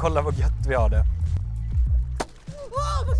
Kolla vad gött vi har det. Wow!